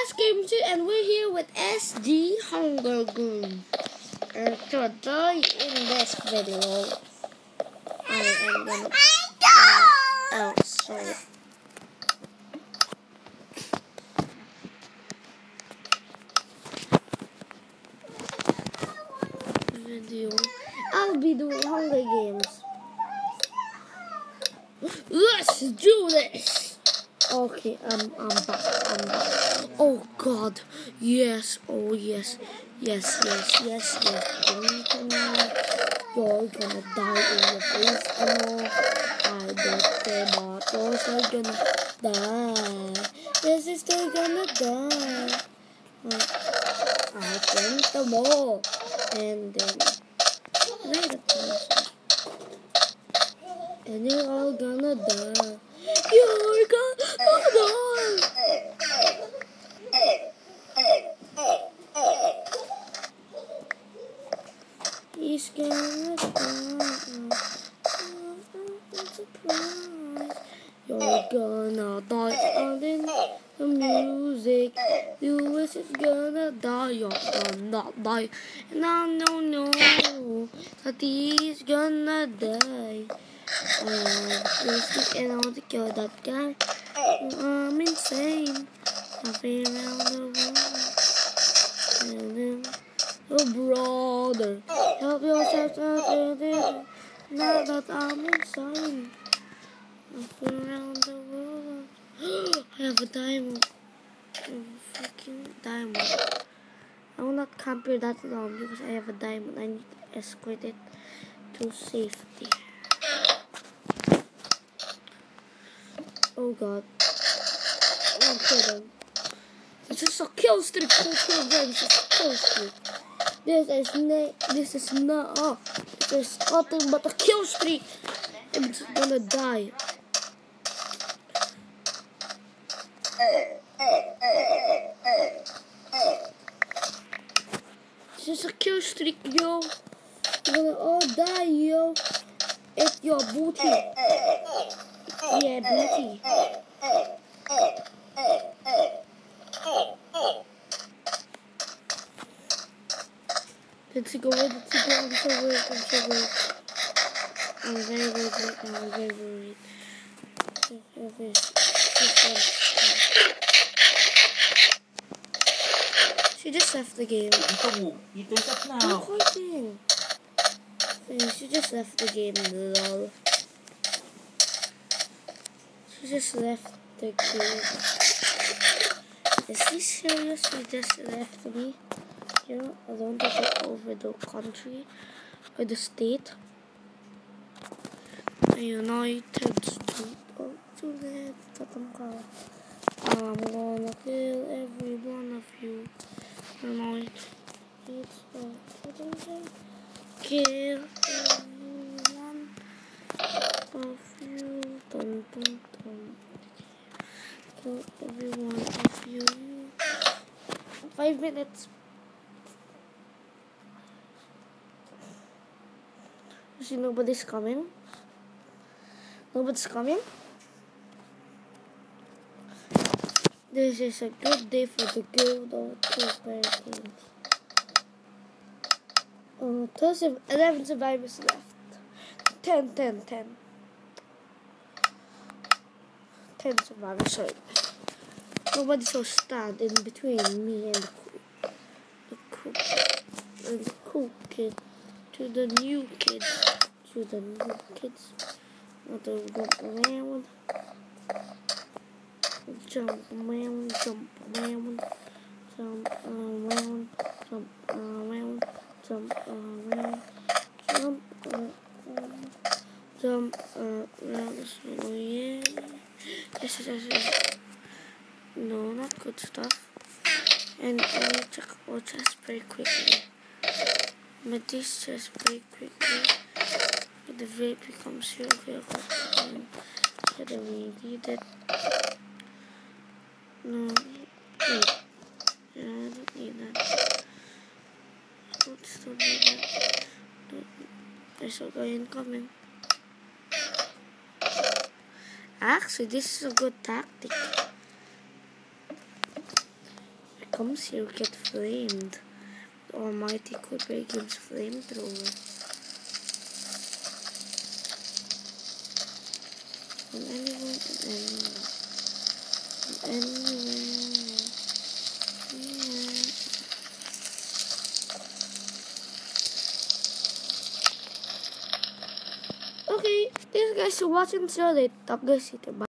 guys, Game 2 and we're here with SD Hunger Games. And today in this video, I am gonna... Uh, oh, sorry. Video. I'll be doing Hunger Games. Let's do this! Okay, um, I'm back, I'm back. Oh god, yes, oh yes, yes, yes, yes, yes. Don't You're gonna die in your face, oh. I bet the bottles are gonna die. This is still gonna die. I think the more, and then. And you're all gonna die. You're gonna die. He's gonna die. Surprise. You're gonna die under the music. Lewis is gonna die. You're gonna die. And I know that he's gonna die. Uh, this and I want to kill that guy. I'm insane. I've been around the world. And then, oh brother, help yourself. Now that I'm insane. Around the world. I have a diamond. A freaking diamond. I will not camp here that long because I have a diamond. I need to escort it to safety. Oh god. Oh, I'm kidding. This is a kill streak. This is a kill streak. This is na this is not oh this is nothing but a kill streak. I'm just gonna die. This is a kill streak, yo. You're gonna all die, yo. It's your booty. Yeah, booty. Let's go, let's go. I'm so worried, I'm so worried. I'm very worried right now, I'm very worried. Okay, She just left the game. Ito, ito shot na. I'm recording. She just left the game, lol. She just left the game. Is he serious? She just left me here alone to take over the country or the state? The United States of Juliet Tatamka. I'm gonna kill every one of you. States of Juliet. Kill every one of you. Dun, dun, dun. Kill every one of you. Five minutes. You see nobody's coming? Nobody's coming? This is a good day for the Guild of Two Games. Uh, 12, 11 survivors left. 10, 10, 10. 10 survivors, sorry. Nobody will stand in between me and the cool, and the cool kid to the new kids, to the new kids. Not to jump around, jump around, jump around, jump around, jump around, jump around, jump around, jump around. So yeah, this is this is no, not good stuff. And I will check our chest very quickly. But this chest very quickly. But the vape becomes here very quickly. So then we need it. No. Yeah, I don't need that. I don't still need that. Don't- There's a guy incoming. Actually, this is a good tactic. It comes here get flamed. The almighty Quipper gives flamethrower. And anyone. And anywhere. Yeah. Okay, thanks guys for watching. See you later. Guys.